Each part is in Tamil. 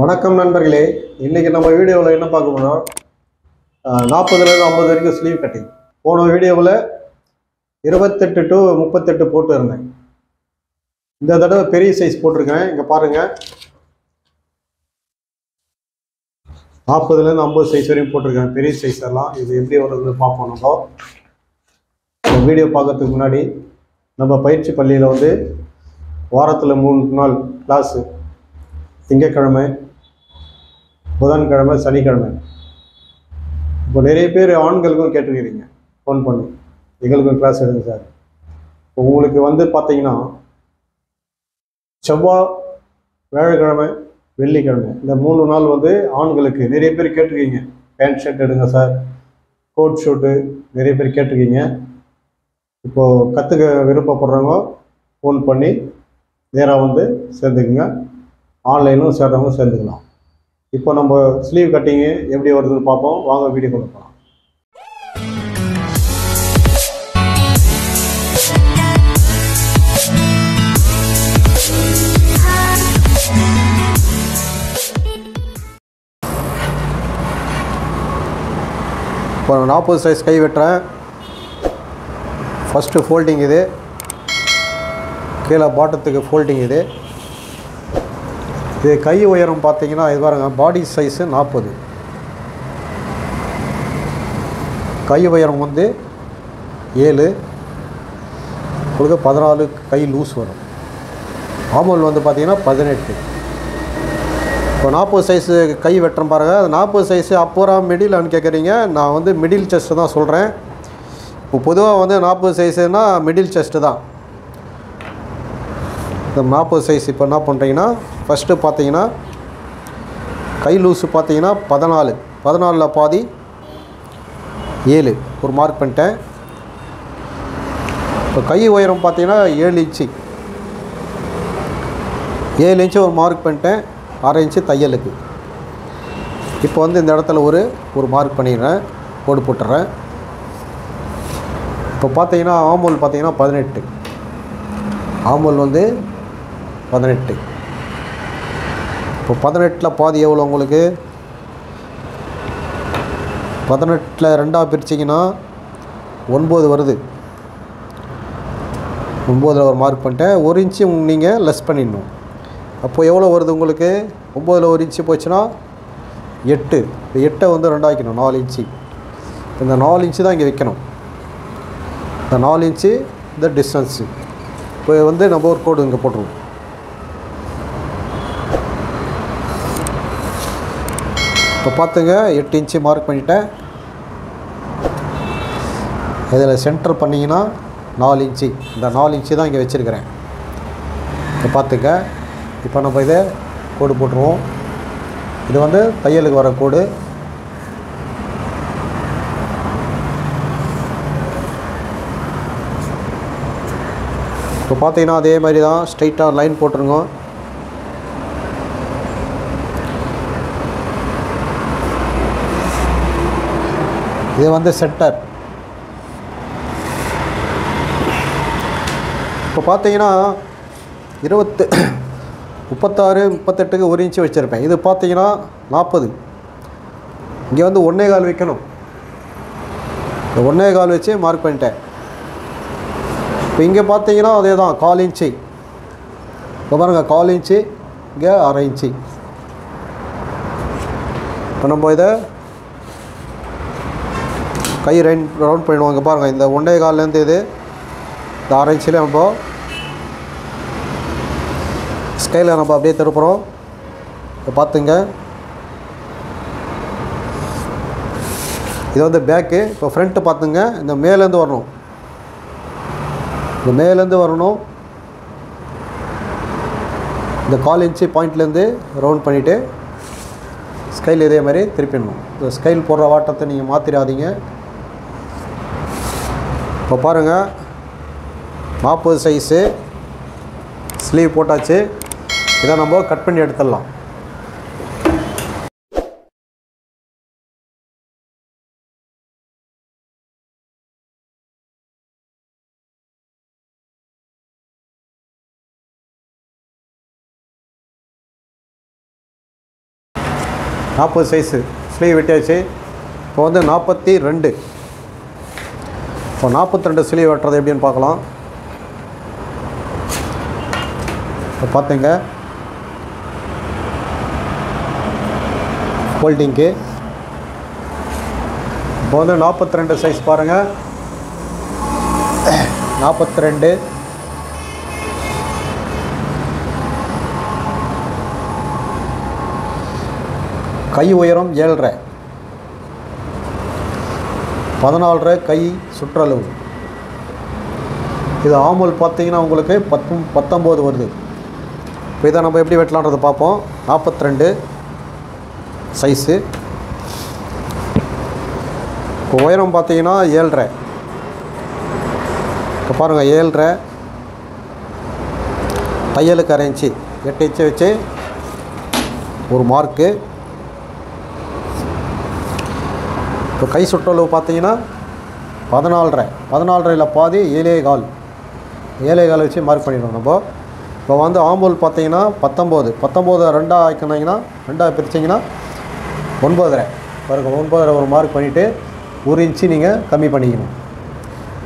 வணக்கம் நண்பர்களே. இன்றைக்கி நம்ம வீடியோவில் என்ன பார்க்க போகிறோம் நாற்பதுலேருந்து ஐம்பது வரைக்கும் ஸ்லீவ் கட்டிங் போன வீடியோவில் இருபத்தெட்டு டு முப்பத்தெட்டு போட்டு இருந்தேன். இந்த தடவை பெரிய சைஸ் போட்டிருக்கேன் இங்கே பாருங்கள் நாற்பதுலேருந்து ஐம்பது சைஸ் வரையும் போட்டிருக்கேன் பெரிய சைஸ் எல்லாம். இது எப்படி வருதுன்னு பார்ப்போம் நம்ம. வீடியோ பார்க்கறதுக்கு முன்னாடி நம்ம பயிற்சி பள்ளியில் வந்து வாரத்தில் மூணு நாள் கிளாஸு திங்கட்கிழமை புதன்கிழமை சனிக்கிழமை. இப்போ நிறைய பேர் ஆண்களுக்கும் கேட்டிருக்கிறீங்க. ஃபோன் பண்ணி. எங்களுக்கும் கிளாஸ் எடுங்க சார் இப்போ உங்களுக்கு வந்து பார்த்தீங்கன்னா செவ்வாய் வியாழக்கிழமை வெள்ளிக்கிழமை. இந்த மூணு நாள் வந்து ஆண்களுக்கு நிறைய பேர் கேட்டிருக்கீங்க. பேண்ட் ஷர்ட் எடுங்க சார் கோட் ஷூட்டு நிறைய பேர் கேட்டிருக்கீங்க. இப்போது கற்றுக்க விருப்பப்படுறவங்க ஃபோன் பண்ணி நேராக வந்து சேர்ந்துக்குங்க. ஆன்லைனும் சேர்றவங்க சேர்ந்துக்கலாம். இப்போ நம்ம ஸ்லீவ் கட்டிங்கு எப்படி வருதுன்னு பார்ப்போம். வாங்க வீடியோ கொடுப்போம் இப்போ நாற்பது சைஸ் கை வெட்டுறேன். ஃபஸ்ட்டு ஃபோல்டிங் இது. கீழே பாட்டத்துக்கு ஃபோல்டிங் இது. இது கை உயரம் பார்த்தீங்கன்னா இது பாருங்க பாடி சைஸு நாற்பது. கை உயரம் வந்து ஏழு. உங்களுக்கு பதினாலு கை லூஸ் வரும். ஆமல் வந்து பார்த்தீங்கன்னா பதினெட்டு. இப்போ நாற்பது சைஸு கை வெட்டுறேன் பாருங்கள் அது நாற்பது சைஸு அப்போரா மிடிலான்னு கேட்குறீங்க நான் வந்து மிடில் செஸ்ட்டு தான் சொல்கிறேன் இப்போ பொதுவாக வந்து நாற்பது சைஸுனா மிடில் செஸ்ட்டு தான். இந்த நாற்பது சைஸ் இப்போ என்ன பண்ணுறீங்கன்னா ஃபஸ்ட்டு பார்த்தீங்கன்னா கை லூஸு பார்த்தீங்கன்னா பதினாலு. பதினாலில் பாதி ஏழு. ஒரு மார்க் பண்ணிட்டேன். இப்போ கை உயரம் பார்த்தீங்கன்னா ஏழு இன்ச்சு. ஏழு இன்ச்சு ஒரு மார்க் பண்ணிட்டேன். அரை இன்ச்சு தையலுக்கு. இப்போ வந்து இந்த இடத்துல ஒரு ஒரு மார்க் பண்ணிடுறேன். கோடு போட்டுறேன். இப்போ பார்த்தீங்கன்னா ஆமூல் பார்த்தீங்கன்னா பதினெட்டு. ஆமூல் வந்து பதினெட்டு. இப்போ பதினெட்டில் பாதி எவ்வளோ உங்களுக்கு? பதினெட்டில் ரெண்டாக பிரிச்சிங்கன்னா ஒன்பது வருது. ஒம்போதில் ஒரு மார்க் பண்ணிட்டேன். ஒரு இன்ச்சு நீங்கள் லெஸ் பண்ணிடணும். அப்போது எவ்வளோ வருது உங்களுக்கு? ஒம்போதில் ஒரு இன்ச்சு போச்சுன்னா எட்டு. எட்டை வந்து ரெண்டாக்கணும் நாலு இன்ச்சு இந்த நாலு இன்ச்சு தான் இங்கே வைக்கணும். இந்த நாலு இன்ச்சு இந்த டிஸ்டன்ஸு இப்போ வந்து நம்ம ஒரு கோடு இங்கே போட்டுருவோம். இப்போ பார்த்துங்க எட்டு இன்ச்சு மார்க் பண்ணிட்டேன். இதில் சென்டர் பண்ணிங்கன்னா நாலு இன்ச்சு இந்த நாலு இன்ச்சு தான் இங்கே வச்சுருக்கிறேன். இப்போ பார்த்துங்க. இப்போ நம்ம இதை கோடு போட்டுருவோம். இது வந்து தையலுக்கு வர கோடு. இப்போ பார்த்தீங்கன்னா அதே மாதிரி தான் ஸ்ட்ரைட்டாக லைன் போட்டுருங்க. இது வந்து செட்டர் இப்போ பார்த்தீங்கன்னா இருபத்து முப்பத்தாறு முப்பத்தெட்டுக்கு ஒரு இன்ச்சு வச்சுருப்பேன். இது பார்த்தீங்கன்னா நாற்பது. இங்கே வந்து ஒன்றே கால் வைக்கணும். இந்த ஒன்றே கால் வச்சு மார்க் பண்ணிட்டேன். இப்போ இங்கே பார்த்தீங்கன்னா அதே தான் கால் இன்ச்சு. இப்போ பாருங்கள் கால் இன்ச்சு இங்கே அரை இன்ச்சு. இப்போ நம்ம இதை கை ரவுண்ட் ரவுண்ட் பண்ணிவிடுவாங்க பாருங்கள் இந்த ஒன்றைய கால்லேருந்து இது இந்த அரை நம்ம ஸ்கைலில் நம்ம அப்படியே திருப்புறோம். இப்போ பார்த்துங்க. இது வந்து பேக்கு இப்போ ஃப்ரண்ட்டு பார்த்துங்க. இந்த மேலேருந்து வரணும். இந்த மேலேருந்து வரணும். இந்த கால் இன்ச்சு பாயிண்ட்லேருந்து ரவுண்ட் பண்ணிவிட்டு ஸ்கைல் இதே மாதிரி திருப்பிடணும். இந்த ஸ்கைல் போடுற வாட்டத்தை நீங்கள் மாற்றிடாதீங்க இப்போ பாருங்கள் நாற்பது சைஸு ஸ்லீவ் போட்டாச்சு. இதை நம்ம கட் பண்ணி எடுத்துடலாம். நாற்பது சைஸு ஸ்லீவ் வெட்டியாச்சு. இப்போ வந்து நாற்பத்தி ரெண்டு. இப்போ நாற்பத்தி ரெண்டு ஸ்லீவ் வெட்டுறது எப்படின்னு பார்க்கலாம். இப்போ பார்த்துங்க. ஃபோல்டிங்க்கு இப்போ வந்து நாற்பத்தி ரெண்டு சைஸ் பாருங்கள் நாற்பத்தி ரெண்டு கை உயரம் ஏழரை. பதினாலரை கை சுற்றளவு. இது ஆமுல் பார்த்தீங்கன்னா உங்களுக்கு பத்து பத்தொம்போது வருது. இப்போ இதை நம்ம எப்படி வெட்டலான்றதை பார்ப்போம். நாற்பத்தி ரெண்டு சைஸு. இப்போ உயரம் பார்த்தீங்கன்னா ஏழரை. இப்போ பாருங்கள் ஏழரை. தையலுக்கு அரை இன்ச்சு. எட்டு இன்ச்சு வச்சு ஒரு மார்க்கு. இப்போ கை சுற்றளவு பார்த்தீங்கன்னா பதினாலரை. பதினாலரையில் பாதி ஏழே கால். ஏழே கால் வச்சு மார்க் பண்ணிடுவோம் நம்ம. இப்போ வந்து ஆம்பூல் பார்த்தீங்கன்னா பத்தொம்போது. பத்தொம்போது ரெண்டாக ஆக்கினீங்கன்னா ரெண்டாக பிரிச்சிங்கன்னா ஒன்பதரை. பாருங்கள் ஒன்பதரை ஒரு மார்க் பண்ணிவிட்டு ஒரு இன்ச்சு நீங்கள் கம்மி பண்ணிக்கணும்.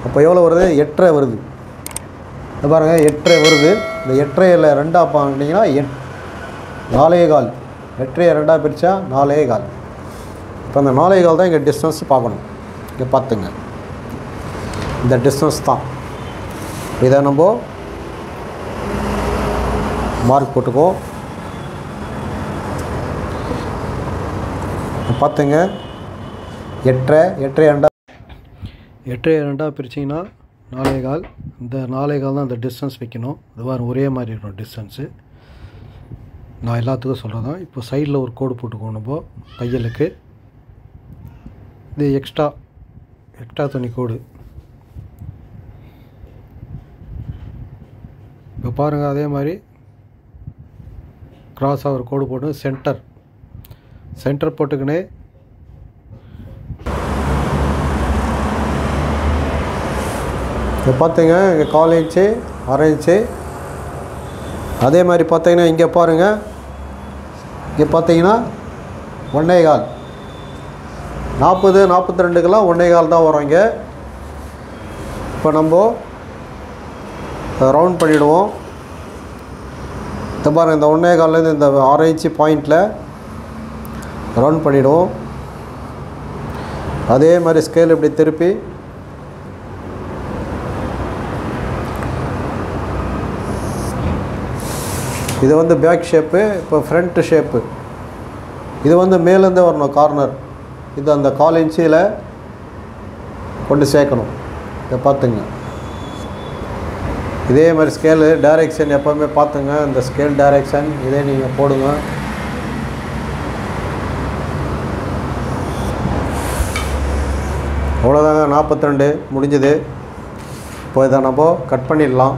அப்போ எவ்வளோ வருது? எட்டரை வருது. பாருங்கள் எட்டரை வருது. இந்த எட்டரையில் ரெண்டாக பண்ணிங்கன்னா எட் நாலே கால். எட்டரையை ரெண்டாக பிரித்தா நாலே கால். இப்போ அந்த நாலே தான் இங்கே டிஸ்டன்ஸ் பார்க்கணும். இங்கே பார்த்துங்க. இந்த டிஸ்டன்ஸ் தான். இதை நம்ம மார்க் போட்டுக்குவோம் பார்த்துங்க. எட்டரை எட்டரை ரெண்டா எட்டரை ரெண்டாக பிரிச்சிங்கன்னா நாலே கால் இந்த நாலே கால் தான் இந்த டிஸ்டன்ஸ் வைக்கணும். அது மாதிரி ஒரே மாதிரி இருக்கணும் டிஸ்டன்ஸு நான் எல்லாத்துக்கும் சொல்கிறதான் இப்போ சைடில் ஒரு கோடு போட்டுக்குவோம் நம்ம தையலுக்கு இது எக்ஸ்ட்ரா எக்ஸ்ட்ரா துணி கோடு. இப்போ பாருங்கள் அதே மாதிரி கிராஸாக ஒரு கோடு போட்டு சென்டர் சென்டர் போட்டுக்கினே இப்போ பார்த்தீங்க இங்கே கால் இன்ச்சு அரை இன்ச்சு. அதே மாதிரி பார்த்தீங்கன்னா இங்கே பாருங்கள் இங்கே பார்த்தீங்கன்னா ஒன்றே கால். நாற்பது நாற்பத்தி ரெண்டுக்கெல்லாம் ஒன்றே கால் தான் வரும் இங்கே. இப்போ நம்ம ரவுண்ட் பண்ணிவிடுவோம் இந்த பாருங்கள் இந்த ஒன்றே கால்லேருந்து இந்த ஆரஞ்சு பாயிண்டில் ரவுண்ட் பண்ணிவிடுவோம் அதே மாதிரி ஸ்கேல் இப்படி திருப்பி. இது வந்து பேக் ஷேப்பு இப்போ ஃப்ரண்ட்டு ஷேப்பு இது வந்து மேலேருந்தே வரணும் கார்னர் இது அந்த கால் இன்ச்சியில் கொண்டு சேர்க்கணும். இதை பார்த்துங்க. இதே மாதிரி ஸ்கேலு டைரெக்ஷன் எப்போவுமே பார்த்துங்க. இந்த ஸ்கேல் டைரெக்ஷன் இதே நீங்கள் போடுங்க. அவ்வளோதாங்க நாற்பத்தி ரெண்டு முடிஞ்சது. இப்போ இதை நம்ம கட் பண்ணிடலாம்.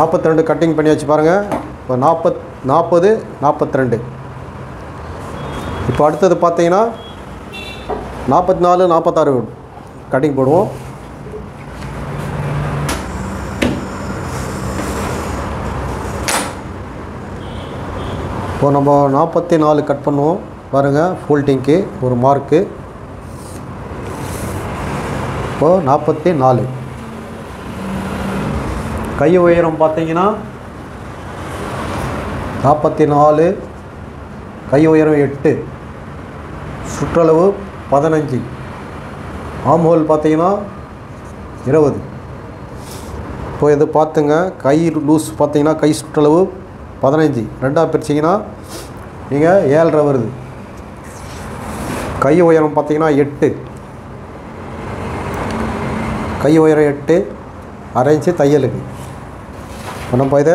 நாற்பத்தி ரெண்டு கட்டிங் பண்ணி வச்சு பாருங்கள் இப்போ நாற்பத் நாற்பது நாற்பத்தி ரெண்டு இப்போ அடுத்தது பார்த்தீங்கன்னா நாற்பத்தி நாலு நாற்பத்தாறு கட்டிங் போடுவோம். இப்போ நம்ம நாற்பத்தி நாலு கட் பண்ணுவோம் பாருங்கள் ஃபோல்டிங்க்கு ஒரு மார்க்கு இப்போது நாற்பத்தி நாலு கை உயரம் பார்த்தீங்கன்னா நாற்பத்தி நாலு கை உயரம் எட்டு சுற்றளவு பதினஞ்சு ஆம்ஹோல் பார்த்தீங்கன்னா இருபது. இப்போ இது பார்த்துங்க கை லூஸ் பார்த்தீங்கன்னா கை சுற்றளவு பதினஞ்சு. ரெண்டாக பிரிச்சிங்கன்னா நீங்கள் ஏழரை வருது. கை உயரம் பார்த்தீங்கன்னா எட்டு. கை உயரம் எட்டு அரைஞ்சு தையலுக்கு. நம்ம இதை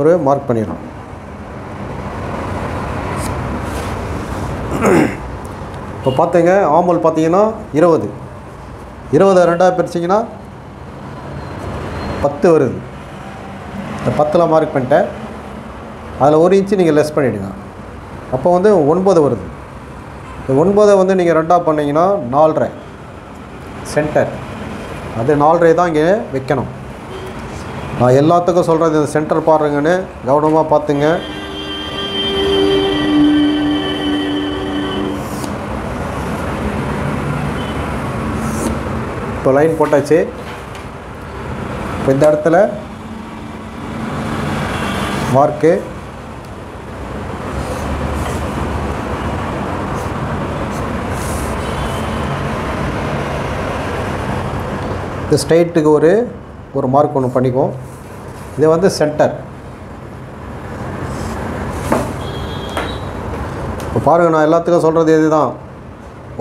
ஒரு மார்க் பண்ணிடலாம் இப்போ பார்த்தீங்க ஆமல் பார்த்தீங்கன்னா இருபது. இருபது ரெண்டாக பிரிச்சிங்கன்னா பத்து வருது. இந்த பத்தில் மார்க் பண்ணிட்டேன். அதில் ஒரு இன்ச்சு நீங்கள் லெஸ் பண்ணிவிடுங்க அப்போ வந்து ஒன்பது வருது. இந்த ஒன்பதை வந்து நீங்கள் ரெண்டாக பண்ணீங்கன்னா நாலரை. சென்டர் அது நாலரை தான் இங்கே வைக்கணும். எல்லாத்துக்கும் சொல்கிறது இந்த சென்டர் பாருங்கன்னு. கவனமாக பார்த்துங்க. இப்போ லைன் போட்டாச்சு. இப்போ இந்த இடத்துல மார்க்கு இந்த ஸ்ட்ரைட்டுக்கு ஒரு ஒரு மார்க் ஒன்று பண்ணிக்குவோம். இது வந்து சென்டர். இப்போ பாருங்கள் நான் எல்லாத்துக்கும் சொல்கிறது இதுதான்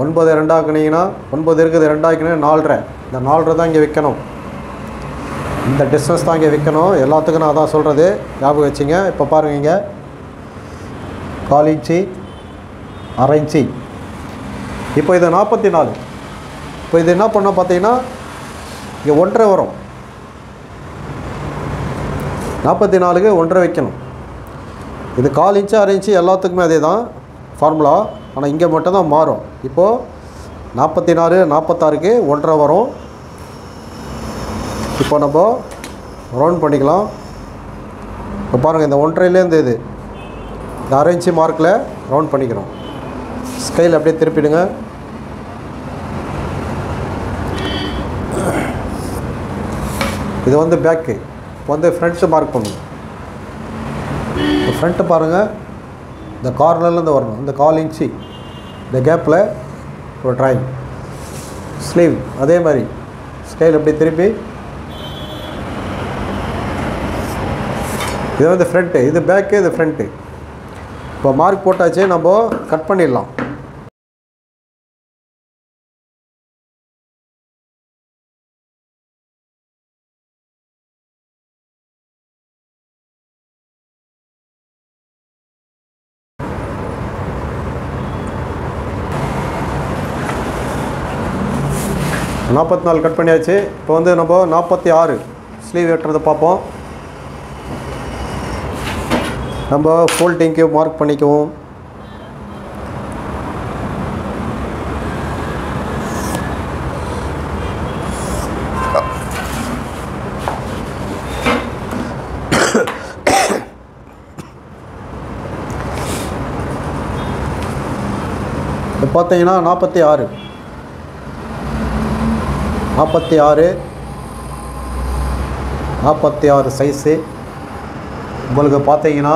ஒன்பது ரெண்டாக்குனீங்கன்னா ஒன்பது இருக்குது ரெண்டாக்கினீங்கன்னா நாலரை. இந்த நாலரை தான் இங்கே விற்கணும் இந்த டிஸ்டன்ஸ் தான் இங்கே விற்கணும் எல்லாத்துக்கும் நான் அதான் சொல்கிறது ஞாபகம் வச்சுங்க. இப்போ பாருங்க இங்கே. கால் இன்ச்சி அரை இன்ச்சி. இப்போ இது நாற்பத்தி நாலு. இப்போ இது என்ன பண்ணோம் பார்த்தீங்கன்னா இங்கே ஒன்றரை வரும். நாற்பத்தி நாலுக்கு ஒன்றரை வைக்கணும். இது கால் இன்ச்சு அரை இன்ச்சு எல்லாத்துக்குமே அதே தான் ஃபார்முலா. ஆனால் இங்கே மட்டும்தான் மாறும். இப்போது நாற்பத்தி நாலு நாற்பத்தாறுக்கு ஒன்றரை வரும். இப்போ நம்ம ரவுண்ட் பண்ணிக்கலாம். இப்போ பாருங்கள் இந்த ஒன்றரைலேருந்து இது இந்த அரை இன்ச்சு மார்க்கில் ரவுண்ட் பண்ணிக்கிறோம். ஸ்கைல் அப்படியே திருப்பிடுங்க. இது வந்து பேக்கு வந்து ஃப்ரண்ட்டு மார்க் பண்ணுங்க இப்போ ஃப்ரண்ட்டு பாருங்கள் இந்த கார்னர்லேருந்து வரணும். இந்த கால் இன்ச்சு. இந்த கேப்பில் ஒரு ட்ராயிங் ஸ்லீவ் அதே மாதிரி. ஸ்டைல் அப்படி திருப்பி? இது வந்து ஃப்ரண்ட்டு இது பேக்கு இது ஃப்ரண்ட்டு இப்போ மார்க் போட்டாச்சு நம்ம கட் பண்ணிடலாம். நாற்பத்தி நாலு கட் பண்ணியாச்சு. இப்போ வந்து நம்ம நாற்பத்தி ஆறு ஸ்லீவ் வெட்டுறதை பார்ப்போம். நம்ம ஃபோல்டிங்க்கு மார்க் பண்ணிக்குவோம். இப்போ பார்த்தீங்கன்னா நாற்பத்தி ஆறு. நாற்பத்தி ஆறு நாற்பத்தி ஆறு சைஸு உங்களுக்கு பார்த்தீங்கன்னா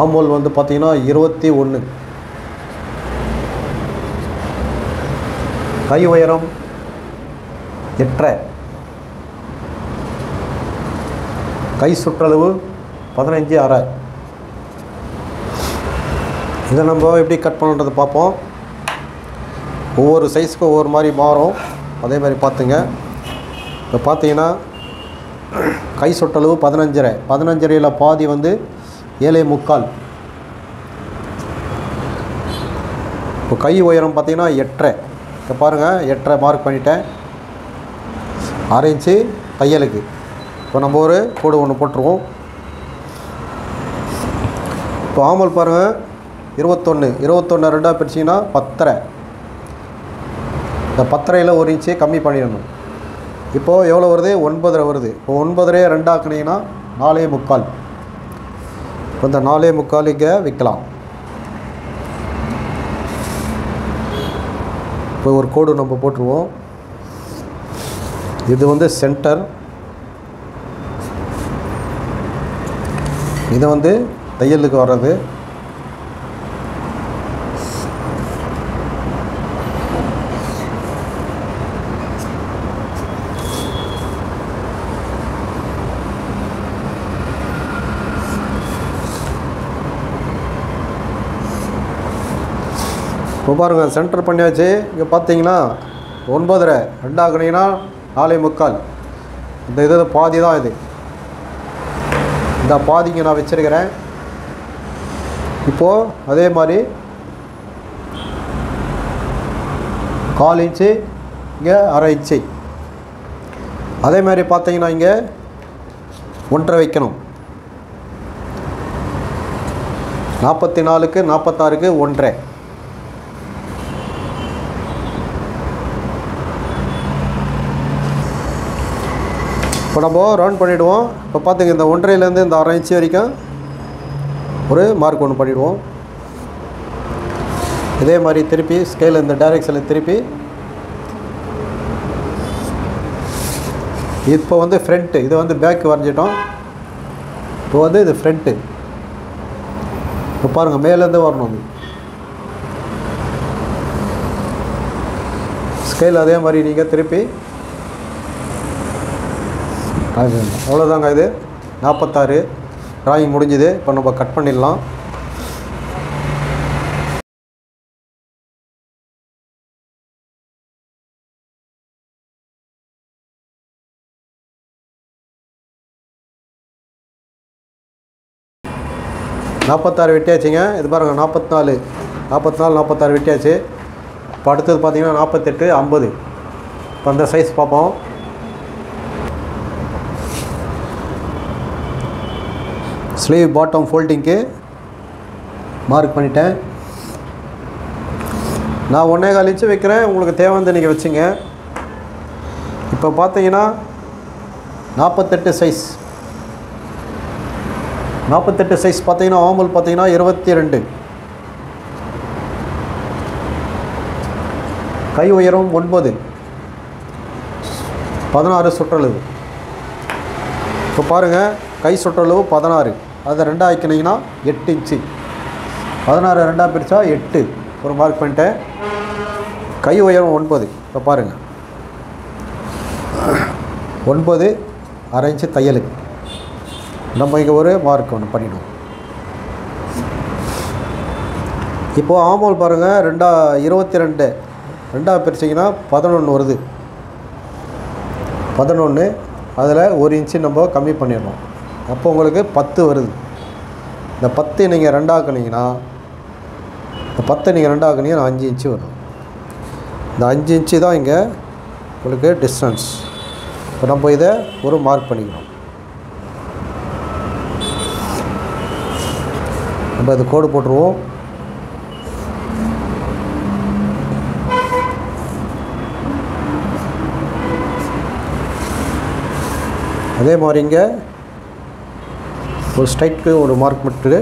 ஆமோல் வந்து பார்த்தீங்கன்னா இருபத்தி ஒன்று. கை உயரம் எட்டரை. கை சுற்றளவு பதினஞ்சு அரை. இதை நம்ம எப்படி கட் பண்ணுன்றதை பார்ப்போம். ஒவ்வொரு சைஸுக்கும் ஒவ்வொரு மாதிரி மாறும். அதே மாதிரி பார்த்துங்க. இப்போ பார்த்தீங்கன்னா கை சொட்டளவு பதினஞ்சரை. பதினஞ்சரையில் பாதி வந்து ஏழை முக்கால். இப்போ கை உயரம் பார்த்தீங்கன்னா எட்டரை. இப்போ பாருங்கள் எட்டரை மார்க் பண்ணிட்டேன். அரை இன்ச்சு தையலுக்கு. இப்போ நம்ம ஒரு கோடு ஒன்று போட்டுருவோம் இப்போ ஆமல் பாருங்கள் இருபத்தொன்று இருபத்தொன்று ரெண்டாக பிரிச்சிங்கன்னா பத்தரை. இந்த பத்தரையில் ஒரு இன்ச்சே கம்மி பண்ணிடணும். இப்போது எவ்வளோ வருது? ஒன்பதரை வருது. இப்போ ஒன்பதரை ரெண்டாக்குனீங்கன்னா நாலே முக்கால். இப்போ இந்த நாலே முக்கால் இங்கே விற்கலாம். இப்போ ஒரு கோடு நம்ம போட்டுருவோம். இது வந்து சென்டர். இது வந்து தையலுக்கு வர்றது. இப்போ பாருங்கள் சென்டர் பண்ணியாச்சு. இங்கே பார்த்தீங்கன்னா ஒன்பதரை ரெண்டாக்குனீங்கன்னா நாலே முக்கால். இந்த இது பாதி தான் இது. இந்த பாதிக்கு நான் வச்சுருக்கிறேன். இப்போது அதே மாதிரி கால் இன்ச்சு இங்கே அரை இன்ச்சு. அதே மாதிரி பார்த்தீங்கன்னா இங்கே ஒன்றரை வைக்கணும். நாற்பத்தி நாலுக்கு நாற்பத்தாறுக்கு ஒன்றரை. இப்போ நம்ம ரவுண்ட் பண்ணிவிடுவோம் இப்போ பார்த்துங்க இந்த ஒன்றரைலேருந்து இந்த அரை இன்ச்சு வரைக்கும் ஒரு மார்க் ஒன்று பண்ணிவிடுவோம் இதே மாதிரி திருப்பி ஸ்கேல் இந்த டைரெக்ஷனில் திருப்பி. இப்போ வந்து ஃப்ரண்ட்டு இது வந்து பேக் வரைஞ்சிட்டோம். இப்போ வந்து இது ஃப்ரண்ட்டு இப்போ பாருங்கள் மேலேருந்து வரணும். ஸ்கேல் அதே மாதிரி நீங்கள் திருப்பி அவ்வளோதாங்க இது. நாற்பத்தாறு ட்ராயிங் முடிஞ்சுது. இப்போ நம்ம கட் பண்ணிடலாம். நாற்பத்தாறு வெட்டியாச்சுங்க. இது பாருங்கள் நாற்பத்தி நாலு நாற்பத்தி நாலு நாற்பத்தாறு வெட்டியாச்சு. இப்போ அடுத்தது பார்த்திங்கன்னா நாற்பத்தெட்டு ஐம்பது. இப்போ அந்த சைஸ் பார்ப்போம். ஸ்லீவ் பாட்டம் ஃபோல்டிங்க்கு மார்க் பண்ணிட்டேன். நான் ஒன்றே கால் இன்ச்சு வைக்கிறேன். உங்களுக்கு தேவைந்த நீங்கள் வச்சுங்க. இப்போ பார்த்தீங்கன்னா நாற்பத்தெட்டு சைஸ் நாற்பத்தெட்டு சைஸ் பார்த்தீங்கன்னா ஆமல் பார்த்தீங்கன்னா இருபத்தி ரெண்டு கை உயரம் ஒன்பது. பதினாறு சுற்றளவு. இப்போ பாருங்கள் கை சுற்றளவு பதினாறு. அதை ரெண்டாக ஆக்கினீங்கன்னா எட்டு இன்ச்சு. பதினாறு ரெண்டாக பிரித்தா எட்டு. ஒரு மார்க் பண்ணிட்டேன் கை உயரம் ஒன்பது. இப்போ பாருங்கள் ஒன்பது அரை இன்ச்சு தையலுக்கு நம்ம இங்கே ஒரு மார்க் ஒன்று பண்ணிவிடுவோம் இப்போது ஆமோல் பாருங்கள் ரெண்டா இருபத்தி ரெண்டு ரெண்டாக பிரிச்சிங்கன்னா பதினொன்று வருது. பதினொன்று அதில் ஒரு இன்ச்சு நம்ம கம்மி பண்ணிடணும். அப்போ உங்களுக்கு பத்து வருது. இந்த பத்து நீங்கள் ரெண்டாக்குனீங்கன்னா இந்த பத்தை நீங்கள் ரெண்டாக்குனீங்கன்னா அஞ்சு இன்ச்சு வரும். இந்த அஞ்சு இன்ச்சு தான் இங்கே உங்களுக்கு டிஸ்டன்ஸ் இப்போ நம்ம இதை ஒரு மார்க் பண்ணிக்கிறோம். நம்ம இது கோடு போட்டுருவோம். அதே மாதிரி இங்கே ஒரு ஸ்ட்ரைக்கு ஒரு மார்க் மட்டுக்கு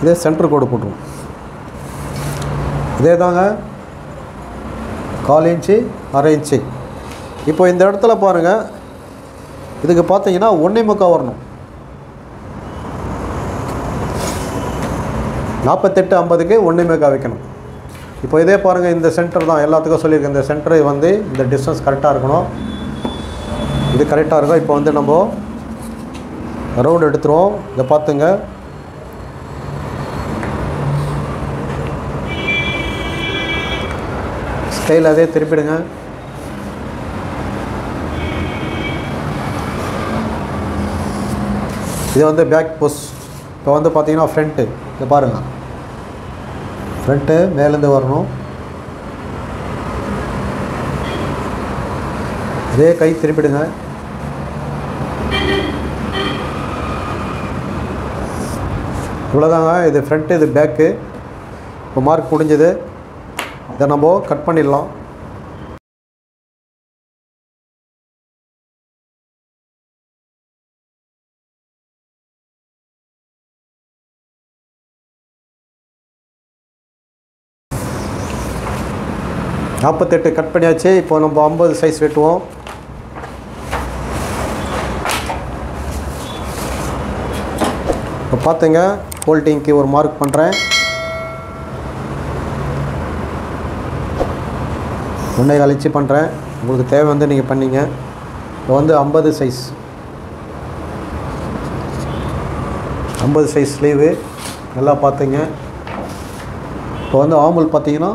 இதே சென்டர் கோடு போட்டுருவோம். இதே தாங்க கால் இன்ச்சு அரை இன்ச்சு. இப்போ இந்த இடத்துல பாருங்கள் இதுக்கு பார்த்தீங்கன்னா ஒன்றே முக்கால் வரணும். நாற்பத்தெட்டு ஐம்பதுக்கு ஒன்றே முக்கால் வைக்கணும். இப்போ இதே பாருங்கள் இந்த சென்டர் தான். எல்லாத்துக்கும் சொல்லியிருக்கேன் இந்த சென்டரை வந்து இந்த டிஸ்டன்ஸ் கரெக்டாக இருக்கணும். இது கரெக்டாக இருக்கும் இப்போ வந்து நம்ம ரவுண்ட் எடுத்துருவோம். இதை பார்த்துங்க. ஸ்டைல் அதே திருப்பிடுங்க. இது வந்து பேக் புஷ் இப்போ வந்து பார்த்தீங்கன்னா ஃப்ரண்ட்டு இதை பாருங்கள் ஃப்ரண்ட்டு மேலேருந்து வரணும். இதே கை திருப்பிடுங்க. இவ்வளோதாங்க இது ஃப்ரண்ட்டு இது பேக்கு இப்போ மார்க் முடிஞ்சது. இதை நம்ம கட் பண்ணிடலாம். நாற்பத்தெட்டு கட் பண்ணியாச்சு. இப்போ நம்ம ஐம்பது சைஸ் வெட்டுவோம். பார்த்துங்க. ஹோல்டிங்க்கு ஒரு மார்க் பண்ணுறேன் ஒன்றே கழிச்சு பண்ணுறேன் உங்களுக்கு தேவை வந்து நீங்கள் பண்ணிங்க. இப்போ வந்து ஐம்பது சைஸ் ஐம்பது சைஸ் ஸ்லீவு நல்லா பார்த்துங்க. இப்போ வந்து ஆம்பல் பார்த்தீங்கன்னா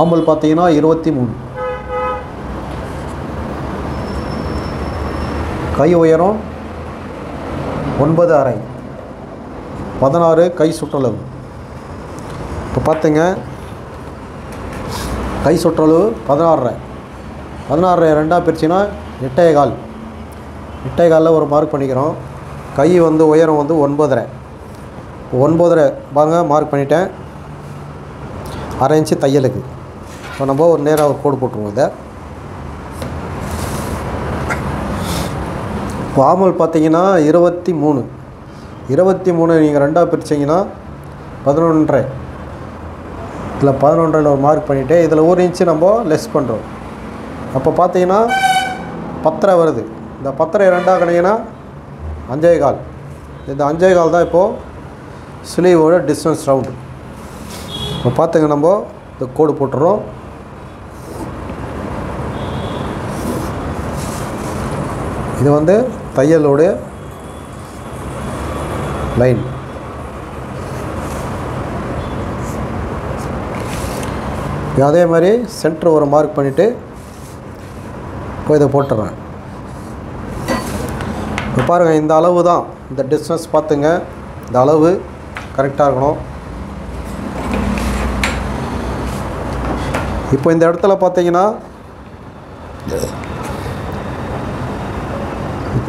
ஆம்பல் பார்த்தீங்கன்னா இருபத்தி மூணு. கை உயரம் ஒன்பது அரை பதினாறு கை சுற்றளவு. இப்போ பார்த்துங்க கை சுற்றளவு பதினாறரை. பதினாறரை ரெண்டாக பிரிச்சுன்னா எட்டே கால். எட்டே காலில் ஒரு மார்க் பண்ணிக்கிறோம். கை வந்து உயரம் வந்து ஒன்பதரை. ஒன்பதரை பாருங்க மார்க் பண்ணிட்டேன். அரை இன்ச்சு தையலுக்கு. இப்போ நம்ம ஒரு நேராக ஒரு கோடு போட்டுருவோம் இதை. பாமல் பார்த்தீங்கன்னா இருபத்தி மூணு. இருபத்தி மூணு நீங்கள் ரெண்டாக பிரிச்சிங்கன்னா பதினொன்றரை. இதில் பதினொன்றில் ஒரு மார்க் பண்ணிவிட்டு இதில் ஒரு இன்ச்சு நம்ம லெஸ் பண்ணுறோம் அப்போ பார்த்தீங்கன்னா பத்தரை வருது. இந்த பத்தரை ரெண்டாக கணிங்கன்னா அஞ்சே கால். இந்த அஞ்சே கால் தான் இப்போது ஸ்லீவோட டிஸ்டன்ஸ் ரவுண்டு இப்போ பார்த்துங்க நம்ம இந்த கோடு போட்டுறோம். இது வந்து தையலோடைய லைன் அதே மாதிரி சென்டர் ஒரு மார்க் பண்ணிவிட்டு இப்போ இதை போட்டுறேன். இப்போ பாருங்கள் இந்த அளவு தான். இந்த டிஸ்டன்ஸ் பார்த்துங்க. இந்த அளவு கரெக்டாக இருக்கணும். இப்போ இந்த இடத்துல பார்த்தீங்கன்னா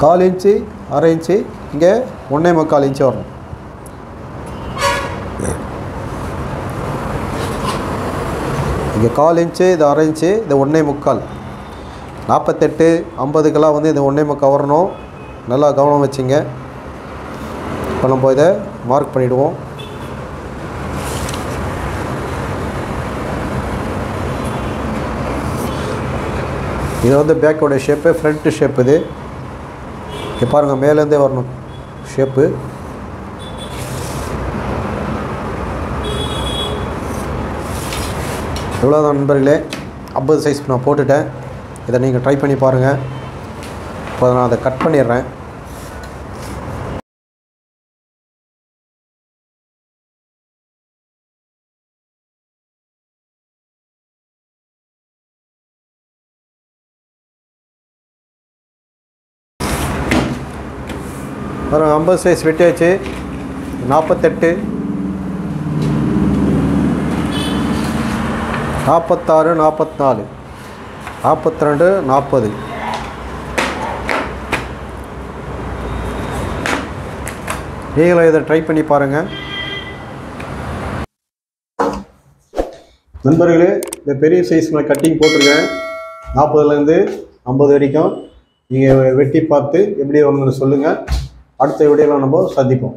கால் இன்ச்சு அரை இன்ச்சு இங்கே ஒன்றே முக்கால் இன்ச்சு வரணும். இங்கே கால் இன்ச்சு இது அரை இன்ச்சு இது ஒன்றே முக்கால். நாற்பத்தெட்டு ஐம்பதுக்கெல்லாம் வந்து இது ஒன்றே முக்கால் வரணும். நல்லா கவனம் வச்சுங்க. இப்போ நம்ம இதை மார்க் பண்ணிவிடுவோம் இது வந்து பேக்கோடைய ஷேப்பு ஃப்ரண்ட்டு ஷேப் இது. இங்கே பாருங்கள் மேலேருந்தே வரணும். ஷேப்பு இவ்வளோதான் நண்பர்களே. ஐம்பது சைஸ் நான் போட்டுட்டேன். இதை நீங்கள் ட்ரை பண்ணி பாருங்கள் இப்போ நான் அதை கட் பண்ணிடுறேன். அப்புறம் ஐம்பது சைஸ் வெட்டியாச்சு. நாற்பத்தெட்டு நாற்பத்தாறு நாற்பத்தாலு நாற்பத்திரெண்டு நாற்பது நீங்களும் இதை ட்ரை பண்ணி பாருங்கள் நண்பர்களே இந்த பெரிய சைஸ் நான் கட்டிங் போட்டிருக்கேன். நாற்பதுலேருந்து ஐம்பது வரைக்கும். நீங்கள் வெட்டி பார்த்து எப்படி வரணும்னு சொல்லுங்கள் அடுத்த வீடியோவில் நம்ம சந்திப்போம்.